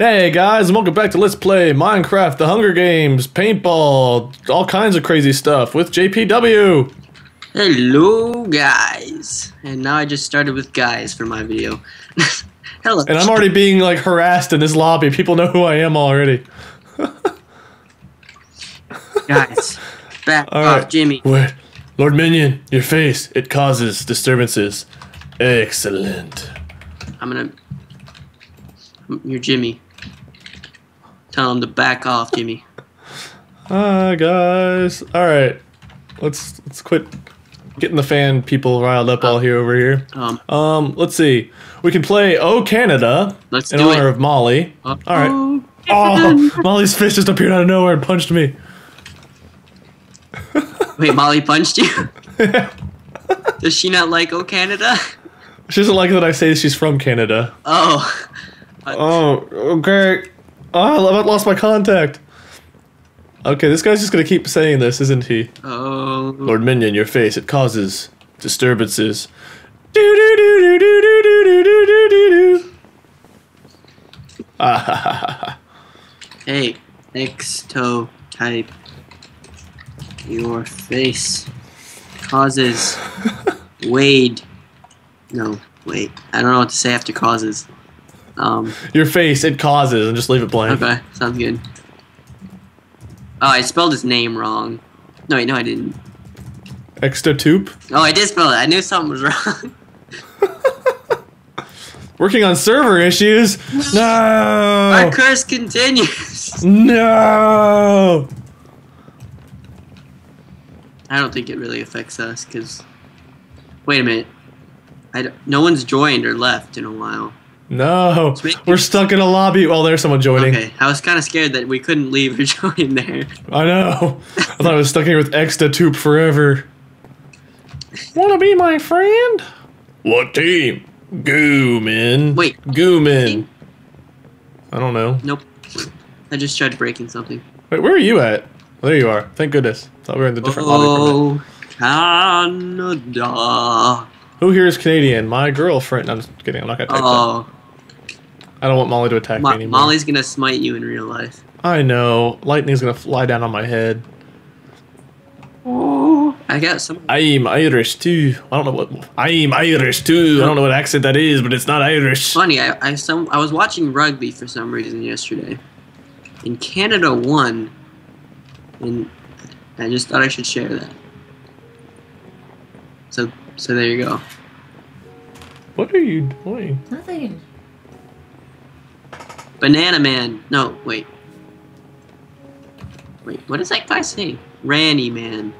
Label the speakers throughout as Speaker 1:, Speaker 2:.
Speaker 1: Hey guys, and welcome back to Let's Play Minecraft, The Hunger Games, Paintball, all kinds of crazy stuff with JPW.
Speaker 2: Hello, guys. And now I just started with guys for my video. Hello.
Speaker 1: And I'm already being like harassed in this lobby. People know who I am already.
Speaker 2: guys. Back
Speaker 1: All
Speaker 2: off,
Speaker 1: right.
Speaker 2: Jimmy.
Speaker 1: Wait, Lord Minion, your face, it causes disturbances. Excellent.
Speaker 2: I'm gonna. You're Jimmy. Tell him to back off, Jimmy.
Speaker 1: Hi guys. All right, let's let's quit getting the fan people riled up all here over here.
Speaker 2: Um,
Speaker 1: Um, let's see. We can play Oh Canada
Speaker 2: Let's
Speaker 1: in
Speaker 2: do
Speaker 1: honor
Speaker 2: it.
Speaker 1: of Molly.
Speaker 2: uh,
Speaker 1: All right. Oh, Molly's fist just appeared out of nowhere and punched me.
Speaker 2: Wait, Molly punched you? Does she not like Oh Canada?
Speaker 1: She doesn't like that I say she's from Canada.
Speaker 2: Oh.
Speaker 1: Oh, okay. Oh, I lost my contact. Okay, this guy's just gonna keep saying this, isn't he?
Speaker 2: Oh.
Speaker 1: Lord Minion, your face, it causes disturbances. Do do do do do do do do do do do. Ah.
Speaker 2: Hey, exto type. Your face causes Wade. No, wait. I don't know what to say after causes. Um,
Speaker 1: Your face, it causes, and just leave it blank.
Speaker 2: okay, sounds good. Oh, I spelled his name wrong. No, wait, no, I didn't.
Speaker 1: Extotoop.
Speaker 2: Oh, I did spell it. I knew something was wrong.
Speaker 1: Working on server issues.
Speaker 2: Our
Speaker 1: No.
Speaker 2: curse continues.
Speaker 1: No.
Speaker 2: I don't think it really affects us, because... Wait a minute. I don't- no one's joined or left in a while.
Speaker 1: No.
Speaker 2: Sweet.
Speaker 1: We're stuck in a lobby. Well, there's someone joining.
Speaker 2: Okay, I was kind of scared that we couldn't leave or join there.
Speaker 1: I know. I thought I was stuck here with Extotoop forever. Wanna be my friend? What team? Goomin.
Speaker 2: Wait.
Speaker 1: Goomin. I don't know.
Speaker 2: Nope. I just tried breaking something.
Speaker 1: Wait, where are you at? Oh, there you are. Thank goodness. Thought we were in the different lobby
Speaker 2: Oh, Canada.
Speaker 1: Who here is Canadian? My girlfriend. I'm just kidding. I'm not gonna type that.
Speaker 2: Oh.
Speaker 1: I don't want Molly to attack
Speaker 2: Mo-
Speaker 1: me anymore.
Speaker 2: Molly's gonna smite you in real life.
Speaker 1: I know. Lightning's gonna fly down on my head.
Speaker 2: Oh, I got some.
Speaker 1: I'm Irish too. I don't know what. I'm Irish too. I don't know what accent that is, but it's not Irish.
Speaker 2: Funny, I I some I was watching rugby for some reason yesterday, and Canada won, and I just thought I should share that. So so there you go.
Speaker 1: What are you doing?
Speaker 3: Nothing.
Speaker 2: Banana Man. No, wait. Wait, what does that guy say? Ranny Man.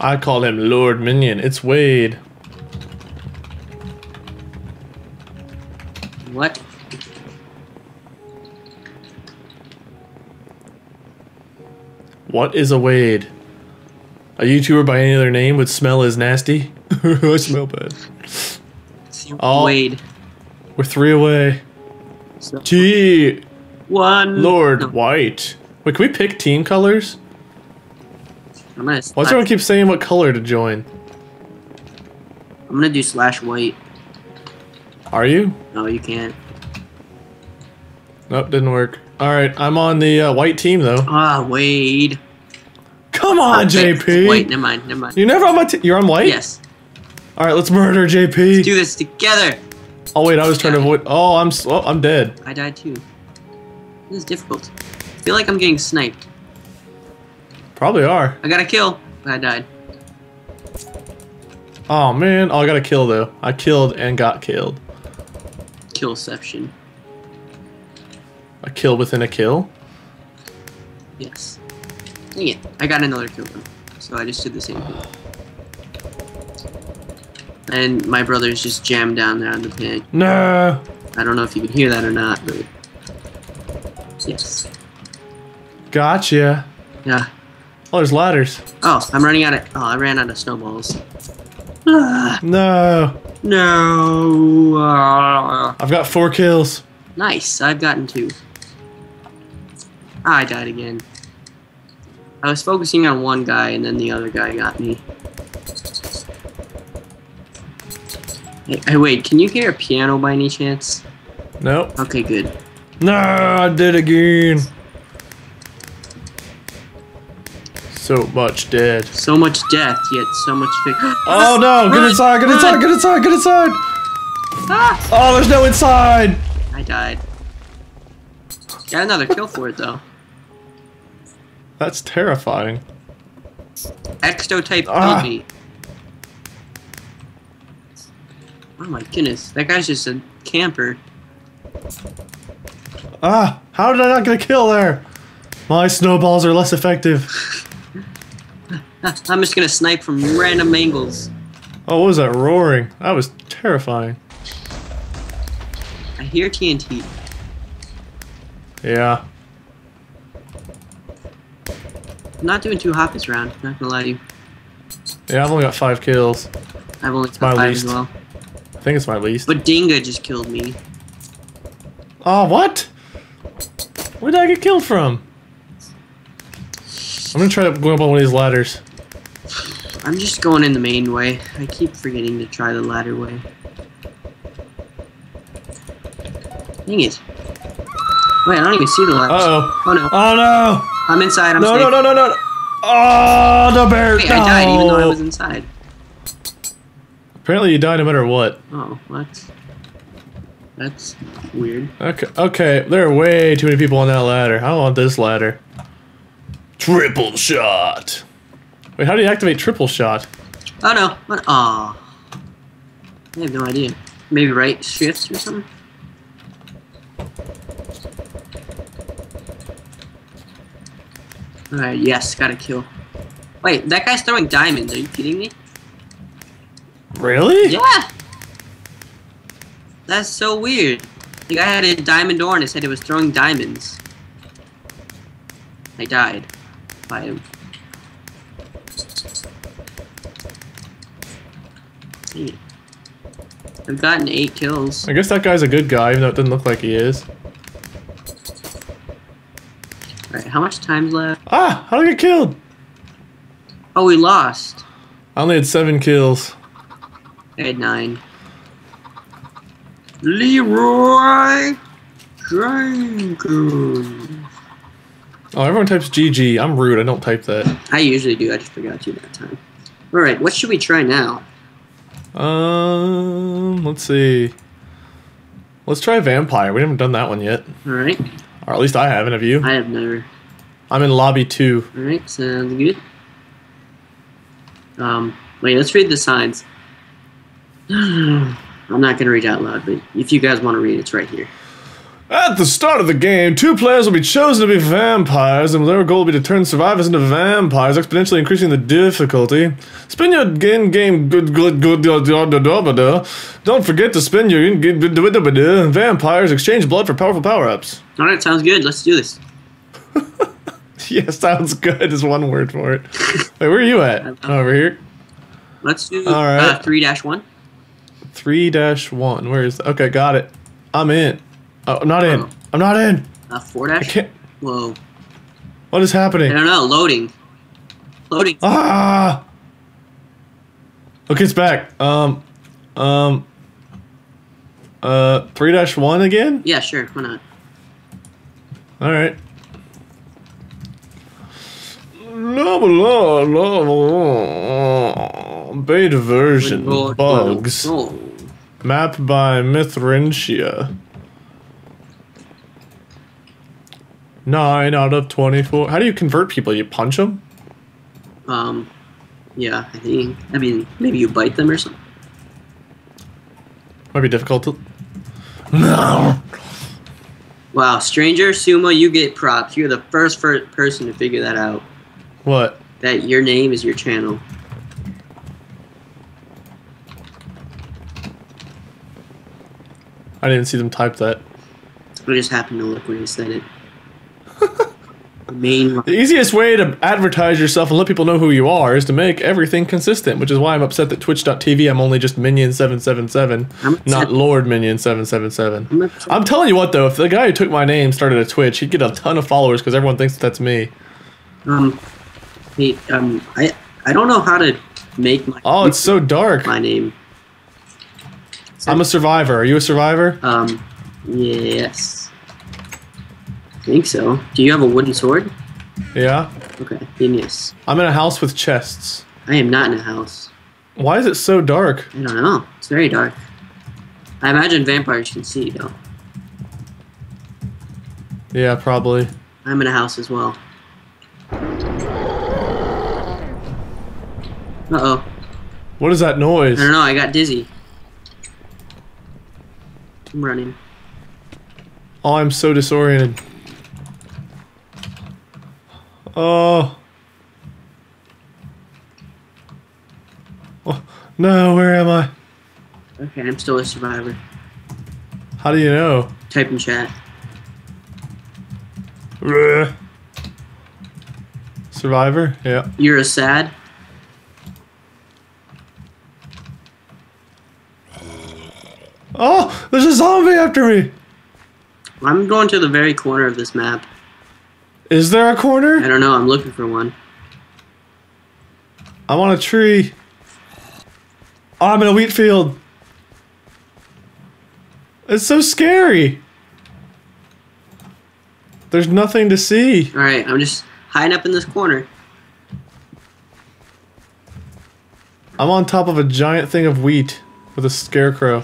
Speaker 1: I call him Lord Minion. It's Wade.
Speaker 2: What?
Speaker 1: What is a Wade? A YouTuber by any other name would smell as nasty. I smell bad. Oh.
Speaker 2: Wade.
Speaker 1: We're three away.
Speaker 2: So-
Speaker 1: Gee,
Speaker 2: One.
Speaker 1: Lord
Speaker 2: No,
Speaker 1: White. Wait, can we pick team colors?
Speaker 2: I'm gonna.
Speaker 1: Why does everyone keep saying what color to join?
Speaker 2: I'm gonna do slash white.
Speaker 1: Are you?
Speaker 2: No, you can't.
Speaker 1: Nope, didn't work. All right, I'm on the uh, white team though.
Speaker 2: Ah, Wade.
Speaker 1: Come on,
Speaker 2: Wait,
Speaker 1: JP.
Speaker 2: Wait, never mind, never mind.
Speaker 1: You're never on my team. You're on white.
Speaker 2: Yes.
Speaker 1: All right, let's murder JP.
Speaker 2: Do this together.
Speaker 1: Oh wait, I was trying to avoid. Oh, I'm. s- Oh, I'm dead.
Speaker 2: I died too. This is difficult. I feel like I'm getting sniped.
Speaker 1: Probably are.
Speaker 2: I got a kill. but I died.
Speaker 1: Oh man. Oh, I got a kill though. I killed and got killed.
Speaker 2: Killception.
Speaker 1: A kill within a kill.
Speaker 2: Yes. Dang it. I got another kill though. So I just did the same thing. And my brother's just jammed down there on the pig.
Speaker 1: No.
Speaker 2: I don't know if you can hear that or not, but yes.
Speaker 1: Gotcha.
Speaker 2: Yeah.
Speaker 1: Oh, there's ladders.
Speaker 2: Oh, I'm running out of. Oh, I ran out of snowballs. Ah,
Speaker 1: No.
Speaker 2: no. Ah.
Speaker 1: I've got four kills.
Speaker 2: Nice. I've gotten two. Ah, I died again. I was focusing on one guy, and then the other guy got me. Hey, wait, can you hear a piano by any chance?
Speaker 1: Nope.
Speaker 2: Okay, good.
Speaker 1: No, I did again. So much dead.
Speaker 2: So much death, yet so much victory.
Speaker 1: Oh no! Get inside! Get inside! Get inside! Get inside!
Speaker 2: Ah!
Speaker 1: Oh, there's no inside!
Speaker 2: I died. Got another kill for it though.
Speaker 1: That's terrifying.
Speaker 2: Exotype
Speaker 1: Ah.
Speaker 2: killed me. Oh my goodness, that guy's just a camper.
Speaker 1: Ah! How did I not get a kill there? My snowballs are less effective.
Speaker 2: I'm just gonna snipe from random angles.
Speaker 1: Oh, what was that roaring? That was terrifying.
Speaker 2: I hear TNT.
Speaker 1: Yeah.
Speaker 2: I'm not doing too hot this round, not gonna lie to you.
Speaker 1: Yeah, I've only got five kills.
Speaker 2: I've only got five
Speaker 1: least.
Speaker 2: as well.
Speaker 1: I think it's my least.
Speaker 2: But Dinga just killed me.
Speaker 1: Oh, what? Where did I get killed from? I'm gonna try to go up on one of these ladders.
Speaker 2: I'm just going in the main way. I keep forgetting to try the ladder way. Dang it. Wait, I don't even see the ladder.
Speaker 1: Uh-oh.
Speaker 2: Oh no.
Speaker 1: Oh no!
Speaker 2: I'm inside, I'm
Speaker 1: No,
Speaker 2: safe.
Speaker 1: no, no, no, oh, no! Oh, the bear!
Speaker 2: Wait, I died even though I was inside.
Speaker 1: Apparently you died no matter what.
Speaker 2: Oh, what? That's weird.
Speaker 1: Okay, okay, there are way too many people on that ladder. I don't want this ladder. Triple shot! Wait, how do you activate triple shot?
Speaker 2: Oh no. What? Aw. I have no idea. Maybe right shifts or something? Alright, yes, got a kill. Wait, that guy's throwing diamonds. Are you kidding me?
Speaker 1: Really?
Speaker 2: Yeah! That's so weird. The guy had a diamond door and it said it was throwing diamonds. I died by him. I've gotten eight kills.
Speaker 1: I guess that guy's a good guy, even though it doesn't look like he is.
Speaker 2: Alright, how much time's left?
Speaker 1: Ah! How did I get killed?
Speaker 2: Oh, we lost.
Speaker 1: I only had seven kills.
Speaker 2: I had nine. Leeroy Jenkins.
Speaker 1: Oh, everyone types GG. I'm rude. I don't type that.
Speaker 2: I usually do. I just forgot to that time. All right, what should we try now?
Speaker 1: Um, let's see. Let's try vampire. We haven't done that one yet,
Speaker 2: All right,
Speaker 1: or at least I haven't. Have you?
Speaker 2: I have never.
Speaker 1: I'm in lobby two.
Speaker 2: All right, sounds good. Um, wait, let's read the signs. I'm not gonna read out loud, but if you guys want to read, it's right here.
Speaker 1: At the start of the game, two players will be chosen to be vampires, and their goal will be to turn survivors into vampires, exponentially increasing the difficulty. Spin your in-game good, good, good, da. Don't forget to spin your vampires. Exchange blood for powerful power-ups.
Speaker 2: All right, sounds good. Let's do this.
Speaker 1: Yeah, sounds good. Is one word for it. Wait, where are you at? Over here.
Speaker 2: Let's do
Speaker 1: All right.
Speaker 2: uh, three dash one.
Speaker 1: Three dash one. Where is? Okay, got it. I'm in. Oh, I'm not in.
Speaker 2: Oh.
Speaker 1: I'm not in.
Speaker 2: Uh, four
Speaker 1: I
Speaker 2: dash.
Speaker 1: can't.
Speaker 2: Whoa.
Speaker 1: What is happening?
Speaker 2: I don't know. Loading. Loading.
Speaker 1: Ah! Okay, it's back. Um, um, uh, three dash one again.
Speaker 2: Yeah, sure. Why not?
Speaker 1: All right. La, la, la. Beta version bugs. Map by Mithrintia. Nine out of twenty-four. How do you convert people? You punch them?
Speaker 2: Um. Yeah, I think. I mean, maybe you bite them or something.
Speaker 1: Might be difficult to. No.
Speaker 2: Wow, Stranger Sumo, you get props. You're the first fir- person to figure that out.
Speaker 1: What?
Speaker 2: That your name is your channel.
Speaker 1: I didn't see them type that.
Speaker 2: I just happened to look when you said it. the main.
Speaker 1: The easiest way to advertise yourself and let people know who you are is to make everything consistent, which is why I'm upset that Twitch.tv I'm only just Minion777, not Lord Minion777.
Speaker 2: I'm.
Speaker 1: I'm telling you what though, if the guy who took my name started a Twitch, he'd get a ton of followers because everyone thinks that that's me.
Speaker 2: Um, hey, um, I I don't know how to make my
Speaker 1: Oh, it's so dark.
Speaker 2: my name.
Speaker 1: I'm a survivor. Are you a survivor?
Speaker 2: Um, yes. think so. Do you have a wooden sword?
Speaker 1: Yeah.
Speaker 2: Okay, then yes.
Speaker 1: I'm in a house with chests.
Speaker 2: I am not in a house.
Speaker 1: Why is it so dark?
Speaker 2: I don't know. It's very dark. I imagine vampires can see though.
Speaker 1: Yeah, probably.
Speaker 2: I'm in a house as well. Uh oh.
Speaker 1: What is that noise?
Speaker 2: I don't know. I got dizzy. I'm running.
Speaker 1: Oh, I'm so disoriented. Oh. oh. No, where am I?
Speaker 2: Okay, I'm still a survivor.
Speaker 1: How do you know?
Speaker 2: Type in chat.
Speaker 1: Survivor? Yeah.
Speaker 2: You're a sad.
Speaker 1: Oh, there's a zombie after me.
Speaker 2: I'm going to the very corner of this map.
Speaker 1: Is there a corner?
Speaker 2: I don't know. I'm looking for one.
Speaker 1: I'm on a tree. Oh, I'm in a wheat field. It's so scary. There's nothing to see.
Speaker 2: All right, I'm just hiding up in this corner.
Speaker 1: I'm on top of a giant thing of wheat with a scarecrow.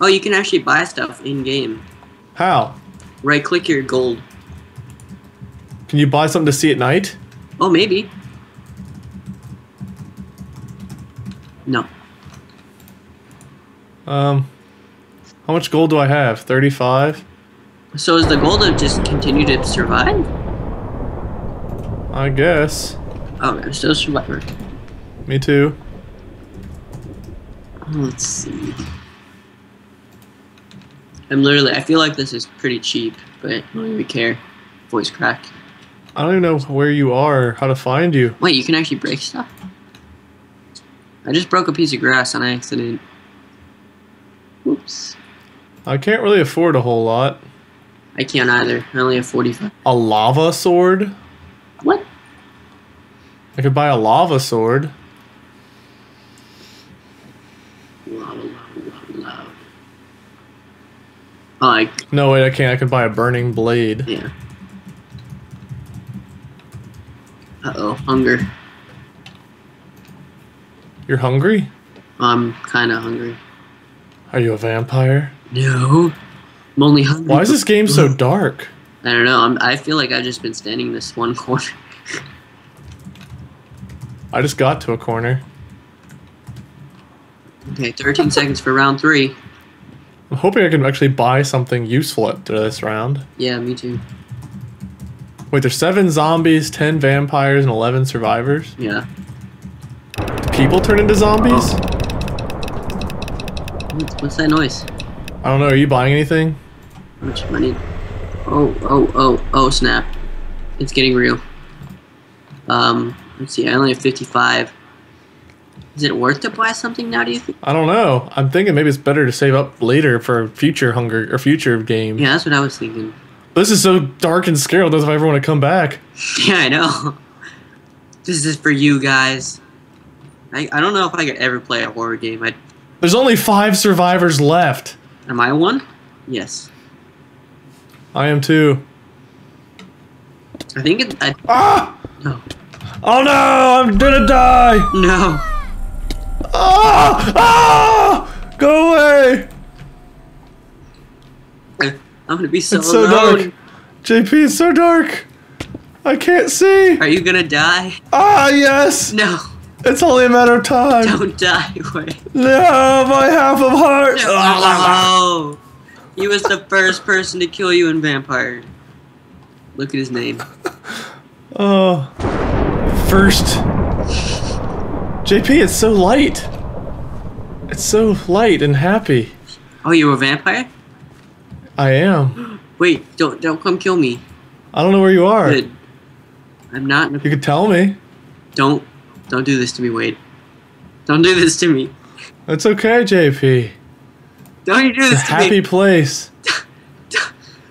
Speaker 2: Oh, you can actually buy stuff in game.
Speaker 1: How?
Speaker 2: Right click your gold.
Speaker 1: Can you buy something to see at night?
Speaker 2: Oh, maybe. No.
Speaker 1: Um, how much gold do I have? 35?
Speaker 2: So is the goal to just continue to survive?
Speaker 1: I guess.
Speaker 2: Oh, I'm still a survivor.
Speaker 1: Me too.
Speaker 2: Let's see. I'm literally. I feel like this is pretty cheap, but I don't even care. Voice crack.
Speaker 1: I don't even know where you are, how to find you.
Speaker 2: Wait, you can actually break stuff. I just broke a piece of grass on accident. Oops.
Speaker 1: I can't really afford a whole lot.
Speaker 2: I can't either. I only have 45.
Speaker 1: A lava sword?
Speaker 2: What?
Speaker 1: I could buy a lava sword.
Speaker 2: Loud, loud, loud. Oh, I,
Speaker 1: No, wait, I can't. I can buy a burning blade.
Speaker 2: yeah. Uh oh, hunger.
Speaker 1: You're hungry?
Speaker 2: I'm kind of hungry.
Speaker 1: Are you a vampire?
Speaker 2: No. I'm only hungry.
Speaker 1: Why is this game so dark?
Speaker 2: I don't know. I'm, I feel like I've just been standing in this one corner.
Speaker 1: I just got to a corner.
Speaker 2: Okay, 13 seconds for round three.
Speaker 1: I'm hoping I can actually buy something useful after this round.
Speaker 2: Yeah, me too.
Speaker 1: Wait, there's seven zombies, ten vampires, and eleven survivors.
Speaker 2: Yeah.
Speaker 1: Do people turn into zombies?
Speaker 2: What's, what's that noise?
Speaker 1: I don't know. Are you buying anything?
Speaker 2: How much money? Oh, oh, oh, oh, snap. It's getting real. Um, let's see. I only have 55. Is it worth to buy something now, do you think?
Speaker 1: I don't know. I'm thinking maybe it's better to save up later for future hunger or future games.
Speaker 2: Yeah, that's what I was thinking.
Speaker 1: This is so dark and scary. I don't know if I ever want to come back.
Speaker 2: Yeah, I know. This is for you guys. I, I don't know if I could ever play a horror game. I,
Speaker 1: There's only five survivors left.
Speaker 2: am I one? Yes.
Speaker 1: I am too.
Speaker 2: I think it. I,
Speaker 1: Ah!
Speaker 2: no.
Speaker 1: Oh no! I'm gonna die!
Speaker 2: No.
Speaker 1: Ah! Ah! Go away!
Speaker 2: I'm gonna be so
Speaker 1: It's so
Speaker 2: alone.
Speaker 1: dark. JP, it's so dark. I can't see.
Speaker 2: Are you gonna die?
Speaker 1: Ah, yes.
Speaker 2: No.
Speaker 1: It's only a matter of time.
Speaker 2: Don't die. Wait.
Speaker 1: No, my half of heart.
Speaker 2: No. He was the first person to kill you in Vampire. Look at his name.
Speaker 1: Oh, first. JP, it's so light. It's so light and happy.
Speaker 2: Oh, you're a vampire?
Speaker 1: I am.
Speaker 2: Wait, don't don't come kill me.
Speaker 1: I don't know where you are.
Speaker 2: Good. I'm not.
Speaker 1: You could tell me.
Speaker 2: Don't don't do this to me, Wade. Don't do this to me.
Speaker 1: It's okay, JP.
Speaker 2: Don't you do
Speaker 1: It's a
Speaker 2: this to
Speaker 1: happy
Speaker 2: me.
Speaker 1: place.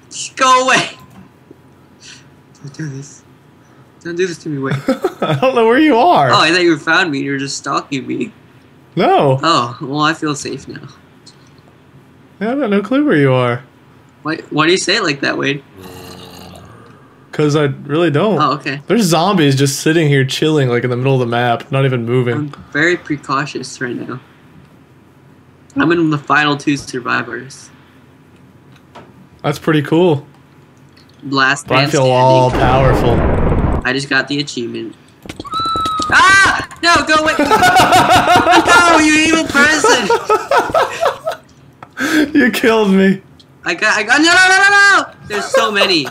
Speaker 2: Just go away. Don't do this. Don't do this to me, Wade.
Speaker 1: I don't know where you are.
Speaker 2: Oh, I thought you found me. You were just stalking me.
Speaker 1: no.
Speaker 2: Oh, well, I feel safe now.
Speaker 1: Yeah, I got no clue where you are.
Speaker 2: Why, why do you say it like that, Wade?
Speaker 1: Because I really don't.
Speaker 2: Oh, okay.
Speaker 1: There's zombies just sitting here chilling, like in the middle of the map, not even moving.
Speaker 2: I'm very precautious right now. I'm in the final two survivors.
Speaker 1: That's pretty cool.
Speaker 2: Last
Speaker 1: But I feel
Speaker 2: standing.
Speaker 1: all powerful.
Speaker 2: I just got the achievement. Ah! No, go away! no, you evil person!
Speaker 1: you killed me.
Speaker 2: I got, I got, no, no, no, no, no! There's so many.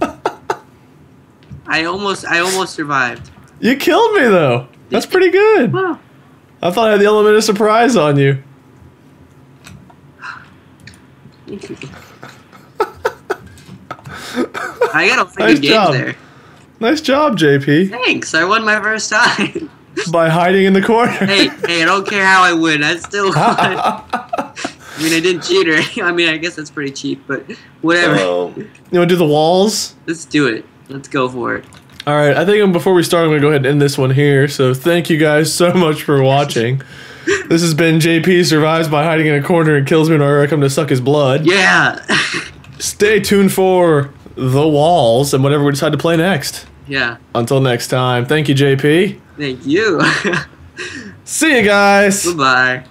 Speaker 2: I almost, I almost survived.
Speaker 1: You killed me though. That's pretty good.
Speaker 2: Wow.
Speaker 1: I thought I had the element of surprise on
Speaker 2: you. I got a freaking
Speaker 1: Nice
Speaker 2: game
Speaker 1: job.
Speaker 2: there.
Speaker 1: Nice job, JP.
Speaker 2: Thanks, I won my first time.
Speaker 1: By hiding in the corner.
Speaker 2: hey, hey, I don't care how I win, I still won. I mean, I didn't cheat or anything. I mean, I guess that's pretty cheap, but whatever.
Speaker 1: Um, you want to do the walls?
Speaker 2: Let's do it. Let's go for it.
Speaker 1: All right. I think before we start, I'm gonna go ahead and end this one here. So thank you guys so much for watching. this has been JP survives by hiding in a corner and kills me when I come to suck his blood.
Speaker 2: Yeah.
Speaker 1: Stay tuned for the walls and whatever we decide to play next.
Speaker 2: yeah.
Speaker 1: Until next time, thank you, JP.
Speaker 2: Thank you.
Speaker 1: See you guys.
Speaker 2: Goodbye.